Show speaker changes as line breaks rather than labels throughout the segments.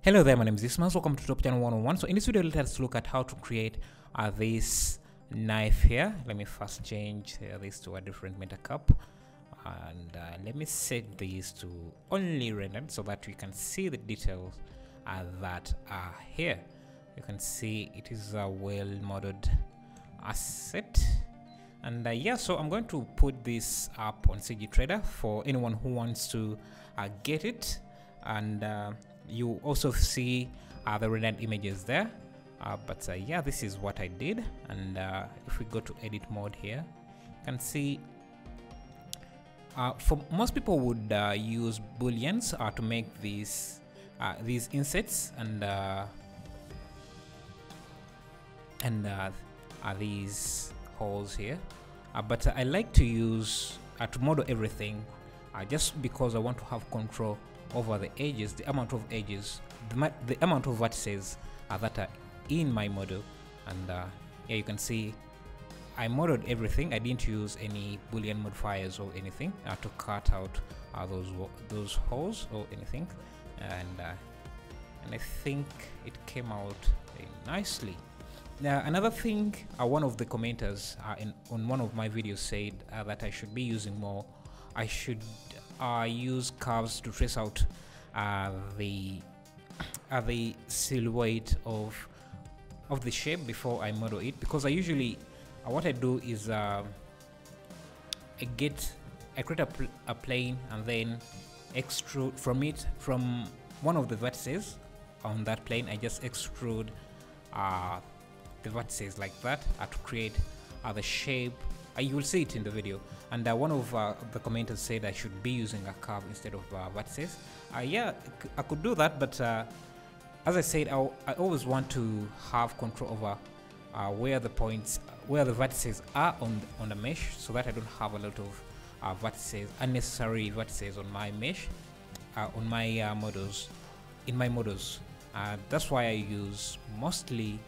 Hello there, my name is Ismas. Welcome to Top Channel 1on1. So in this video, let us look at how to create uh, this knife here. Let me first change uh, this to a different matcap. And uh, let me set these to only rendered so that we can see the details uh, that are here. You can see it is a well-modeled asset. And uh, yeah, so I'm going to put this up on CG Trader for anyone who wants to uh, get it. And you also see uh, the rendered images there. Uh, but uh, yeah this is what I did. And uh, if we go to edit mode here you can see uh, for most people would uh, use booleans to make these these insets and and these holes here. But I like to use to model everything just because I want to have control over the edges, the amount of edges, the, the amount of vertices uh, that are in my model. And uh, yeah, you can see I modeled everything. I didn't use any boolean modifiers or anything uh, to cut out uh, those those holes or anything. And uh, and I think it came out nicely. Now another thing, uh, one of the commenters in, on one of my videos said that I should be using more. I should I use curves to trace out uh, the uh, the silhouette of of the shape before I model it. Because I usually uh, what I do is uh, I get I create a, pl a plane and then extrude from it from one of the vertices on that plane I just extrude uh, the vertices like that uh, to create uh, the shape uh, you will see it in the video. And uh, one of uh, the commenters said I should be using a curve instead of uh, vertices uh, yeah I could do that but uh, as I said I, I, always want to have control over uh, where the points where the vertices are on on the mesh so that I don't have a lot of uh, vertices unnecessary vertices on my mesh on my models in my models. That's why I use mostly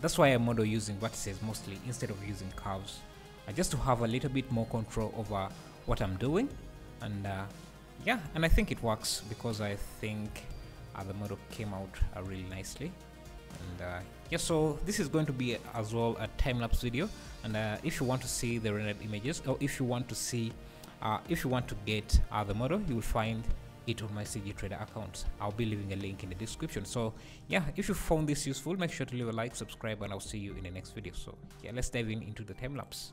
that's why I model using vertices mostly instead of using curves uh, just to have a little bit more control over what I'm doing. And uh, yeah and I think it works because I think uh, the model came out uh, really nicely. And uh, yeah so this is going to be as well a time-lapse video. And uh, if you want to see the rendered images or if you want to see if you want to get the model you will find it on my CG Trader account. I'll be leaving a link in the description. So yeah, if you found this useful, make sure to leave a like, subscribe, and I'll see you in the next video. So yeah, let's dive in into the time lapse.